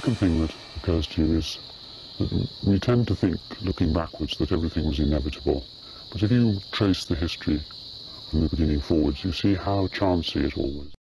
second thing that occurs to you is that we tend to think, looking backwards, that everything was inevitable. But if you trace the history from the beginning forwards, you see how chancy it all was.